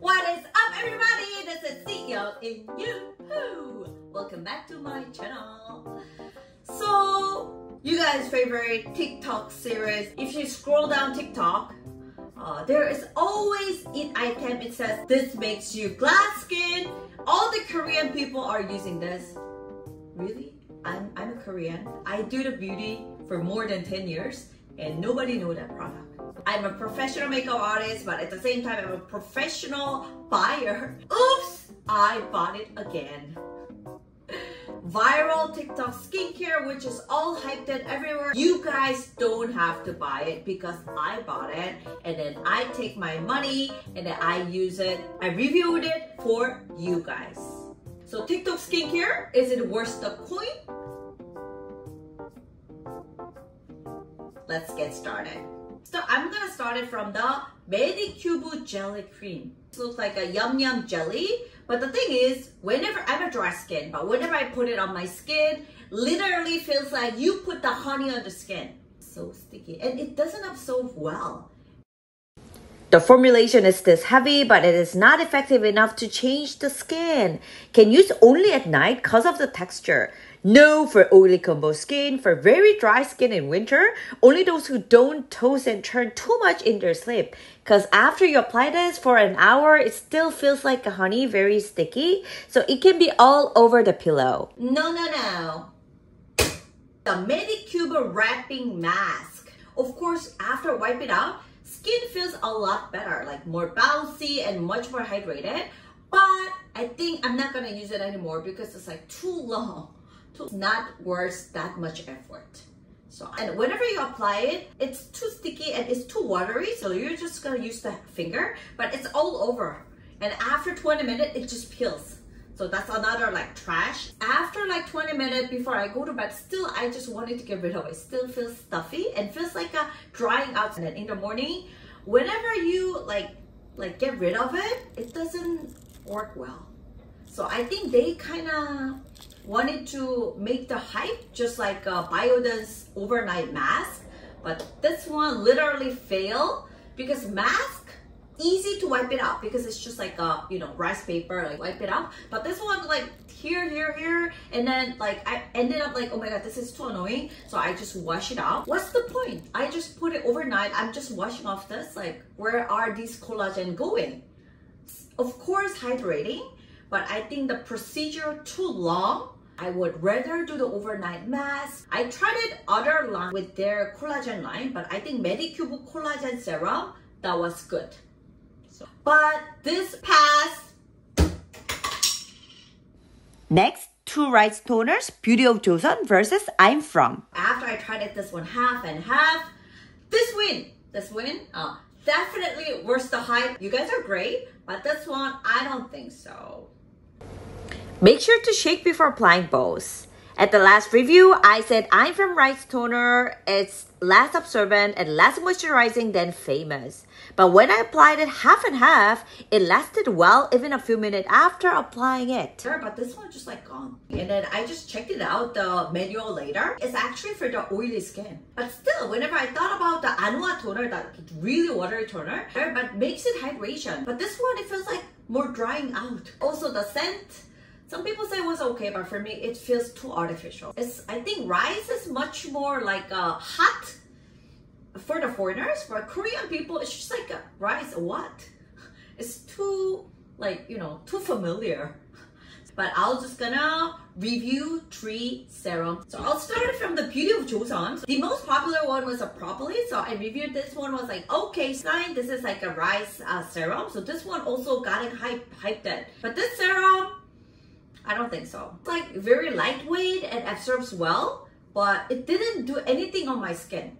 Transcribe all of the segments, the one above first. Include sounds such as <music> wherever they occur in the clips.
What is up everybody? This is CYoung in You. Welcome back to my channel. So, you guys' favorite TikTok series. If you scroll down TikTok, uh, there is always an item it says this makes you glass skin. All the Korean people are using this. Really? I'm, I'm a Korean. I do the beauty for more than 10 years and nobody know that product. I'm a professional makeup artist, but at the same time, I'm a professional buyer. Oops, I bought it again. Viral TikTok skincare, which is all hyped and everywhere. You guys don't have to buy it because I bought it and then I take my money and then I use it. I reviewed it for you guys. So TikTok skincare, is it worth the coin? Let's get started. So I'm gonna start it from the Medicube Jelly Cream. It looks like a yum yum jelly, but the thing is, whenever I have a dry skin, but whenever I put it on my skin, literally feels like you put the honey on the skin. So sticky, and it doesn't absorb well. The formulation is this heavy, but it is not effective enough to change the skin. Can use only at night because of the texture. No for oily combo skin, for very dry skin in winter, only those who don't toast and turn too much in their sleep. Because after you apply this for an hour, it still feels like a honey, very sticky. So it can be all over the pillow. No, no, no. The Medicube Wrapping Mask. Of course, after wipe it out, skin feels a lot better, like more bouncy and much more hydrated. But I think I'm not gonna use it anymore because it's like too long to not worth that much effort. So, and whenever you apply it, it's too sticky and it's too watery. So you're just gonna use the finger, but it's all over. And after 20 minutes, it just peels. So that's another like trash. After like 20 minutes before I go to bed, still I just wanted to get rid of it. Still feels stuffy and feels like a drying out. And then in the morning, whenever you like like get rid of it, it doesn't work well. So I think they kind of wanted to make the hype just like uh, Bioderma's overnight mask. But this one literally failed because mask easy to wipe it out because it's just like a you know rice paper like wipe it out but this one like here here here and then like i ended up like oh my god this is too annoying so i just wash it out what's the point i just put it overnight i'm just washing off this like where are these collagen going of course hydrating but I think the procedure too long. I would rather do the overnight mask. I tried it other line with their collagen line, but I think Medicube collagen serum, that was good. So, but this pass. Next, two rice toners, Beauty of Joseon versus I'm From. After I tried it, this one half and half. This win, this win, uh, definitely worth the hype. You guys are great, but this one, I don't think so. Make sure to shake before applying both. At the last review, I said I'm from Rice Toner. It's less absorbent and less moisturizing than Famous. But when I applied it half and half, it lasted well even a few minutes after applying it. But this one just like gone. And then I just checked it out, the manual later. It's actually for the oily skin. But still, whenever I thought about the Anua toner, that really watery toner, but makes it hydration. But this one, it feels like more drying out. Also, the scent, some people say it was okay, but for me, it feels too artificial. It's I think rice is much more like a hot for the foreigners. For Korean people, it's just like a rice. What? It's too like you know too familiar. But I'll just gonna review three serums. So I'll start from the Beauty of Joseon. So the most popular one was a Propolis. So I reviewed this one was like, okay, fine. This is like a rice uh, serum. So this one also got it hype, hyped it. But this serum, I don't think so. Like very lightweight and absorbs well, but it didn't do anything on my skin.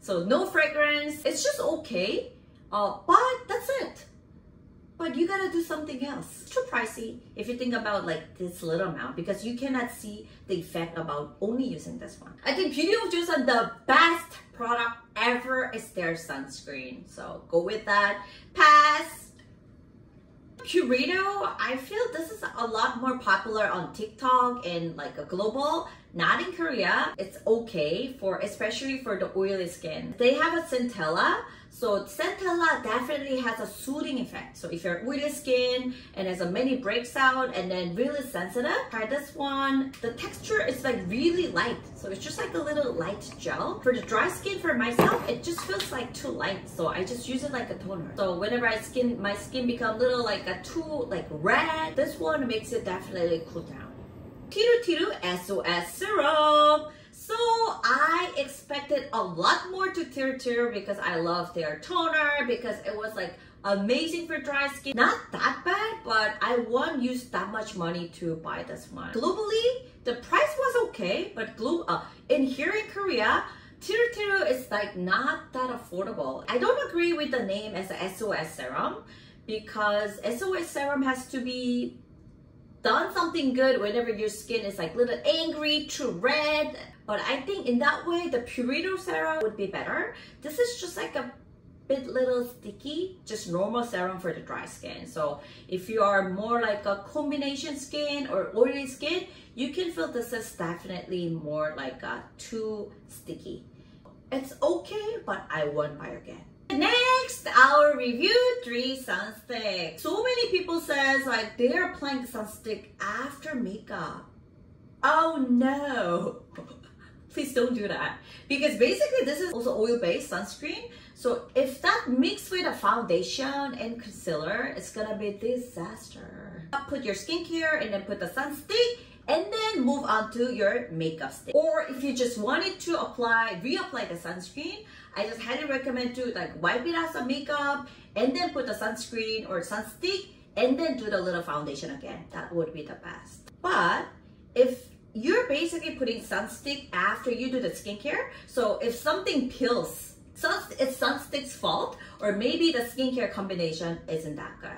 So no fragrance, it's just okay, uh, but that's it. But you gotta do something else. It's too pricey if you think about like this little amount because you cannot see the effect about only using this one. I think Beauty of Joseon, the best product ever is their sunscreen. So go with that. Pass Purito, I feel this is a lot more popular on TikTok and like a global not in Korea. It's okay for, especially for the oily skin. They have a centella. So centella definitely has a soothing effect. So if you're oily skin and has a many breaks out and then really sensitive, try this one. The texture is like really light. So it's just like a little light gel. For the dry skin for myself, it just feels like too light. So I just use it like a toner. So whenever I skin, my skin become little like a too like red, this one makes it definitely cool down. TIRTIR SOS Serum. So I expected a lot more to TIRTIR because I love their toner because it was like amazing for dry skin. Not that bad, but I won't use that much money to buy this one. Globally, the price was okay, but glo uh, in here in Korea, TIRTIR is like not that affordable. I don't agree with the name as a SOS serum because SOS serum has to be done something good whenever your skin is like little angry, to red. But I think in that way, the Purito serum would be better. This is just like a bit little sticky, just normal serum for the dry skin. So if you are more like a combination skin or oily skin, you can feel this is definitely more like a too sticky. It's okay, but I won't buy again. Next, our review three sunstick. So many people says like they're applying sunstick after makeup. Oh no. <laughs> Please don't do that. Because basically this is also oil-based sunscreen. So if that mixed with a foundation and concealer, it's gonna be a disaster. Put your skincare and then put the sunstick and then move on to your makeup stick. Or if you just wanted to apply, reapply the sunscreen, I just highly recommend to like wipe it out some makeup and then put the sunscreen or sunstick and then do the little foundation again. That would be the best. But if you're basically putting sunstick after you do the skincare, so if something peels, it's sunstick's fault or maybe the skincare combination isn't that good.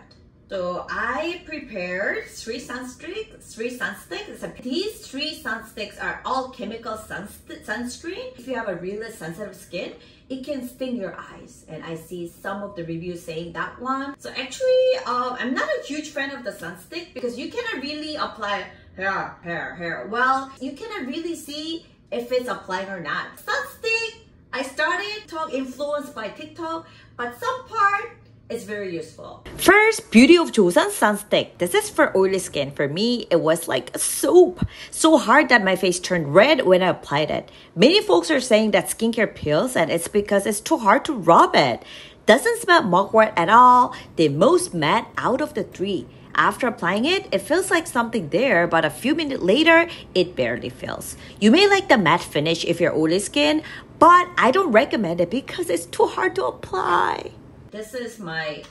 So I prepared three sunsticks, three sunsticks. These three sunsticks are all chemical sunscreen. If you have a really sensitive skin, it can sting your eyes. And I see some of the reviews saying that one. So actually, um, I'm not a huge fan of the sunstick because you cannot really apply hair, hair, hair. Well, you cannot really see if it's applied or not. Sunstick, I started talk influenced by TikTok, but some part it's very useful. First, Beauty of Joseon Sunstick. This is for oily skin. For me, it was like a soap. So hard that my face turned red when I applied it. Many folks are saying that skincare peels and it's because it's too hard to rub it. Doesn't smell mugwort at all. The most matte out of the three. After applying it, it feels like something there, but a few minutes later, it barely feels. You may like the matte finish if you're oily skin, but I don't recommend it because it's too hard to apply. This is my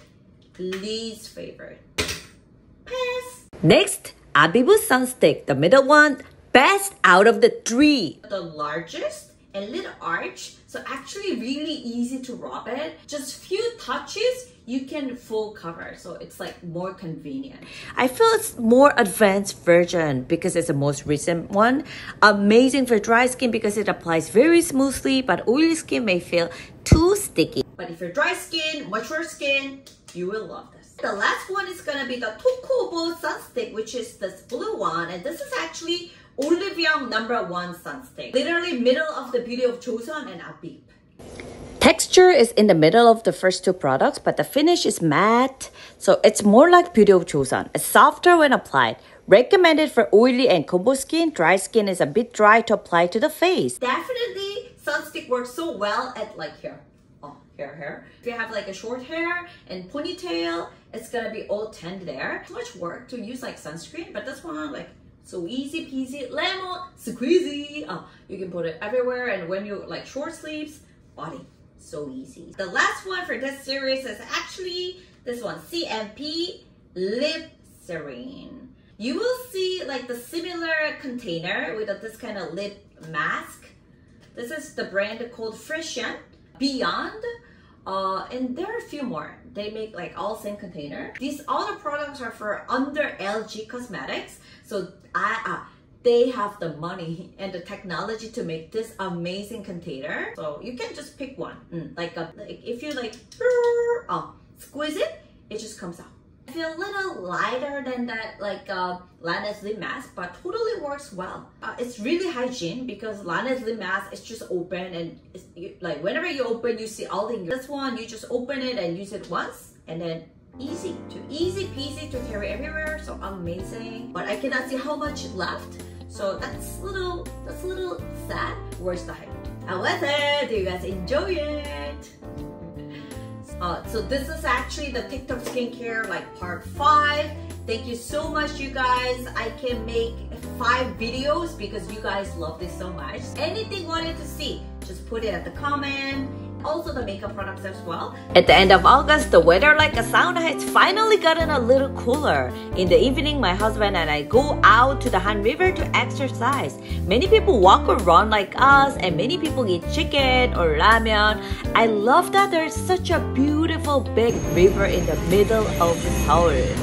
least favorite. Pass. Next, Abibu Sunstick, the middle one, best out of the three. The largest and little arch, so actually really easy to rub it. Just few touches, you can full cover so it's like more convenient i feel it's more advanced version because it's the most recent one amazing for dry skin because it applies very smoothly but oily skin may feel too sticky but if you're dry skin, mature skin, you will love this. The last one is gonna be the Tocobo Sunstick, which is this blue one. And this is actually Olive Young number one sunstick. Literally middle of the Beauty of Joseon and Abib. Texture is in the middle of the first two products, but the finish is matte. So it's more like Beauty of Joseon. It's softer when applied. Recommended for oily and combo skin. Dry skin is a bit dry to apply to the face. Definitely, Sunstick works so well at like here hair hair. If you have like a short hair and ponytail, it's gonna be all tend there. Too much work to use like sunscreen, but this one like so easy peasy, lemon squeezy. Oh, you can put it everywhere and when you like short sleeves, body, so easy. The last one for this series is actually this one, CMP Lip Serene. You will see like the similar container with this kind of lip mask. This is the brand called Freshen. Beyond, uh, and there are a few more. They make like all same container. These other products are for under LG Cosmetics. So I, uh, they have the money and the technology to make this amazing container. So you can just pick one. Mm, like, a, like if you like, oh, squeeze it, it just comes out. I feel a little lighter than that like uh, Laneige lip mask, but totally works well. Uh, it's really hygiene because Laneige lip mask is just open and you, like whenever you open, you see all the This one, you just open it and use it once and then easy to easy peasy to carry everywhere. So amazing. But I cannot see how much left. So that's a little, that's a little sad. Where's the hype? How was it? Do you guys enjoy it? Uh, so this is actually the TikTok skincare like part five. Thank you so much, you guys. I can make five videos because you guys love this so much. Anything wanted to see, just put it at the comment also the makeup products as well. At the end of August, the weather like a sauna has finally gotten a little cooler. In the evening, my husband and I go out to the Han River to exercise. Many people walk or run like us, and many people eat chicken or ramen. I love that there's such a beautiful big river in the middle of Seoul.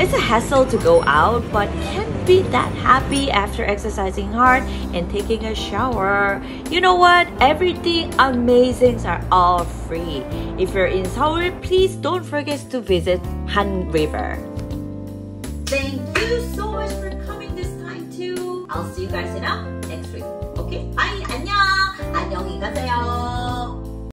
It's a hassle to go out, but can't be that happy after exercising hard and taking a shower. You know what? Everything amazing are all free. If you're in Seoul, please don't forget to visit Han River. Thank you so much for coming this time too. I'll see you guys in a